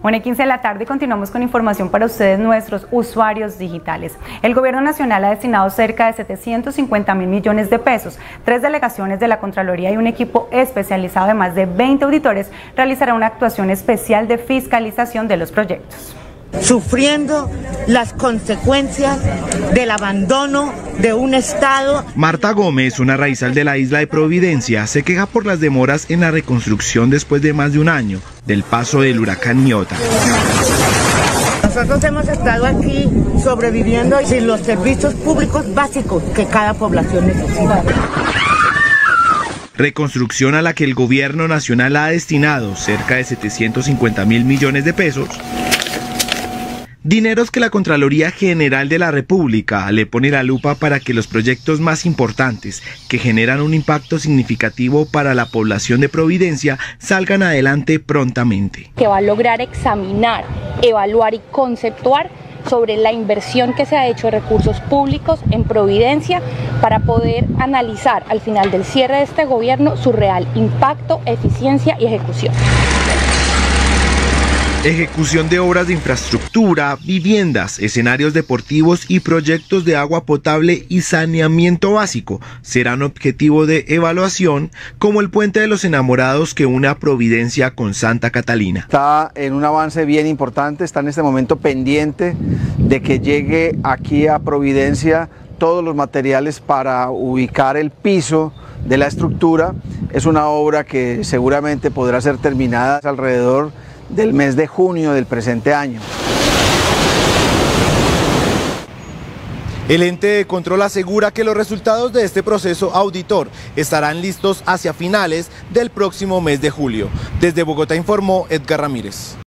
Una 15 de la tarde continuamos con información para ustedes, nuestros usuarios digitales. El Gobierno Nacional ha destinado cerca de 750 mil millones de pesos. Tres delegaciones de la Contraloría y un equipo especializado de más de 20 auditores realizarán una actuación especial de fiscalización de los proyectos sufriendo las consecuencias del abandono de un Estado. Marta Gómez, una raizal de la isla de Providencia, se queja por las demoras en la reconstrucción después de más de un año del paso del huracán Iota. Nosotros hemos estado aquí sobreviviendo sin los servicios públicos básicos que cada población necesita. Reconstrucción a la que el gobierno nacional ha destinado cerca de 750 mil millones de pesos Dineros que la Contraloría General de la República le pone la lupa para que los proyectos más importantes, que generan un impacto significativo para la población de Providencia, salgan adelante prontamente. Que va a lograr examinar, evaluar y conceptuar sobre la inversión que se ha hecho de recursos públicos en Providencia para poder analizar al final del cierre de este gobierno su real impacto, eficiencia y ejecución. Ejecución de obras de infraestructura, viviendas, escenarios deportivos y proyectos de agua potable y saneamiento básico serán objetivo de evaluación como el puente de los enamorados que une Providencia con Santa Catalina. Está en un avance bien importante, está en este momento pendiente de que llegue aquí a Providencia todos los materiales para ubicar el piso de la estructura. Es una obra que seguramente podrá ser terminada alrededor del mes de junio del presente año. El ente de control asegura que los resultados de este proceso auditor estarán listos hacia finales del próximo mes de julio. Desde Bogotá informó Edgar Ramírez.